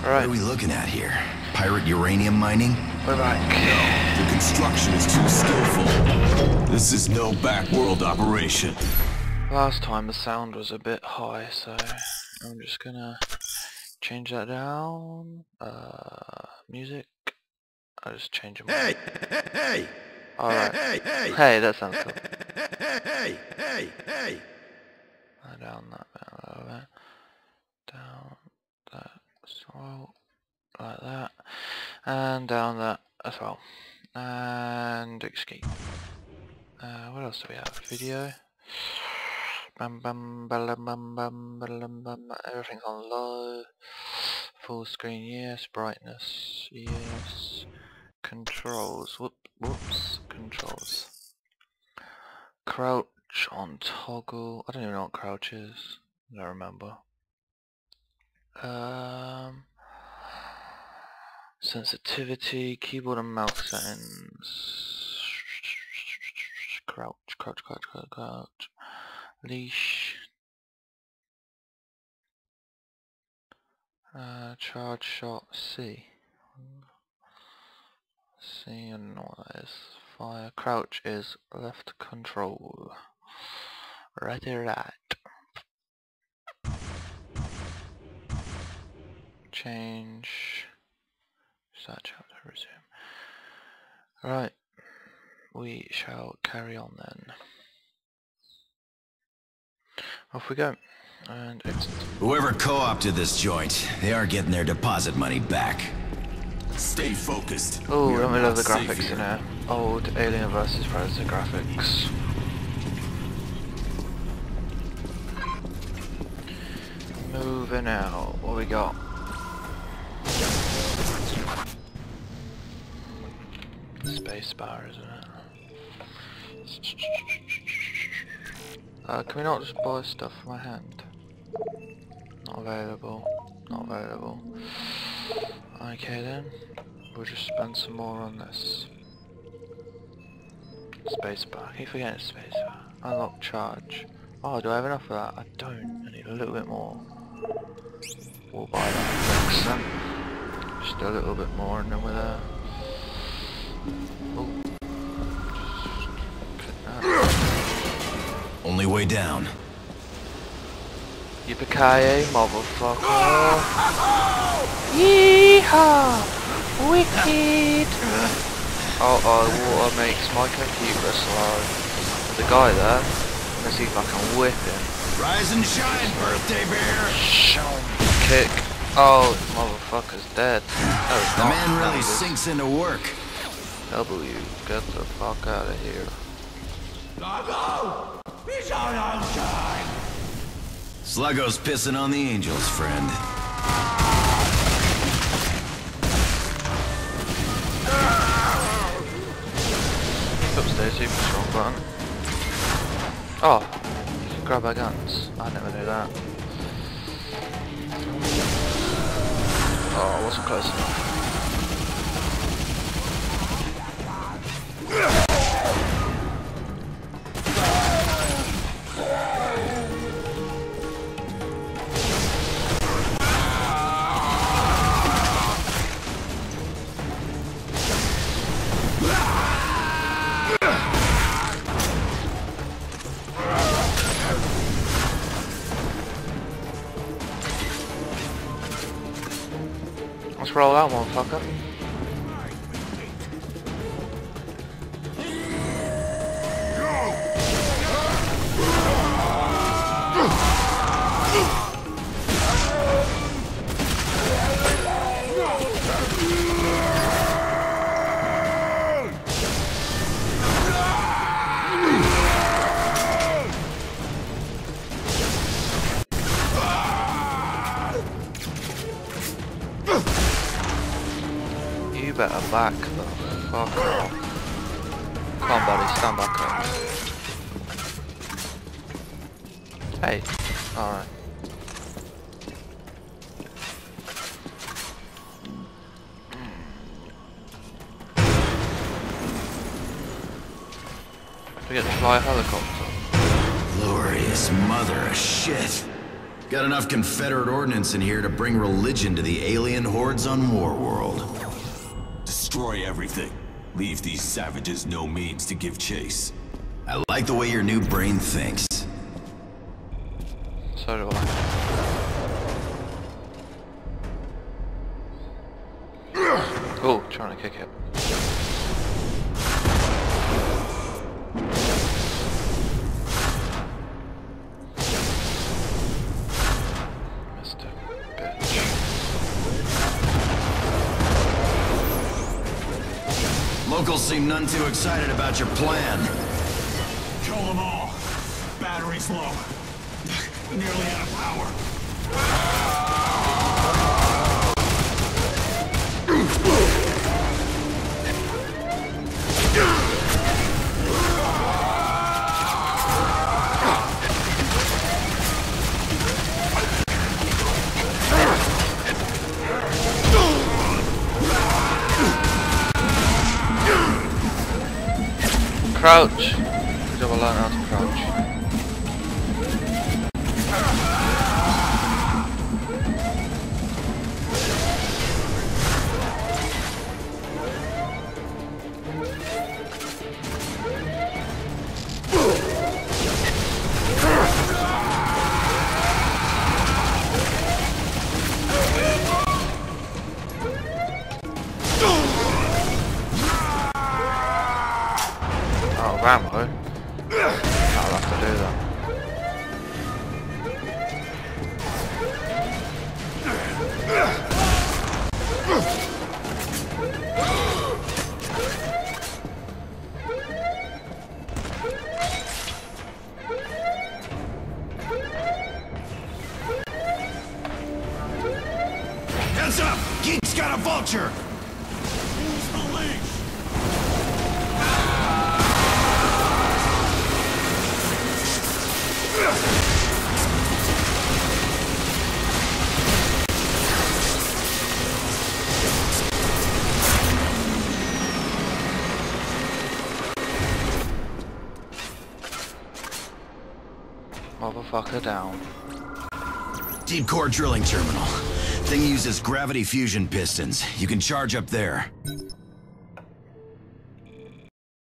What are we looking at here? Pirate uranium mining? We're back. No, the construction is too skillful. This is no backworld operation. Last time the sound was a bit high, so I'm just gonna change that down. Uh, music. I'll just change them. Hey! Hey! Hey! Alright. Hey! Hey! Hey, that sounds cool. Hey! Hey! Hey! Uh, down that bit a little bit. Down that well. Like that. And down that as well. And escape. Uh, what else do we have? Video. Bam bam balam bam bam balam bam. Everything's on low. Full screen, yes. Brightness, yes. Controls. Whoop, whoops. Controls. Crouch on toggle. I don't even know what crouch is. I don't remember. Um, sensitivity, keyboard and mouse settings. Crouch, crouch, crouch, crouch, crouch. Leash. Uh, charge shot C. don't know what that is. Fire. Crouch is left control. Right there, right. Change. Start chapter resume. Right. We shall carry on then. Off we go. And exit. Whoever co-opted this joint, they are getting their deposit money back. Stay focused. Oh, don't we love the graphics in here? Old Alien vs Predator graphics. Moving out. What we got? Space bar, isn't it? Uh, can we not just buy stuff from my hand? Not available. Not available. Okay then. We'll just spend some more on this. Spacebar. Keep forgetting spacebar. Unlock charge. Oh, do I have enough of that? I don't. I need a little bit more. We'll buy that next. Just a little bit more and then we're there. Oh. Only way down. Yippee motherfucker! Yeehaw! Wicked! Oh, oh, water makes my computer slow. There's a guy there. Let's see if I can whip him. Rise and shine, birthday bear! Shoom! Kick. Oh, motherfucker's dead. Oh, The man really sinks into work. W, get the fuck out of here. Sluggo's pissing on the angels, friend. Upstairs, super strong button. Oh, you can grab our guns. I never knew that. Oh, I wasn't close enough. Roll out, motherfucker. Better back the fuck off. Come on, buddy, stand back up. Hey, alright. We get to fly a helicopter. Glorious mother of shit. Got enough Confederate ordnance in here to bring religion to the alien hordes on Warworld. Destroy everything. Leave these savages no means to give chase. I like the way your new brain thinks. So do I. Oh, trying to kick it. Missed it, bitch. Locals seem none too excited about your plan. Kill them all. Battery's low. Nearly out of power. crouch. Jabba lá, não. Got a vulture! Use the leash. Motherfucker down. Deep core drilling terminal. This thing uses gravity fusion pistons. You can charge up there.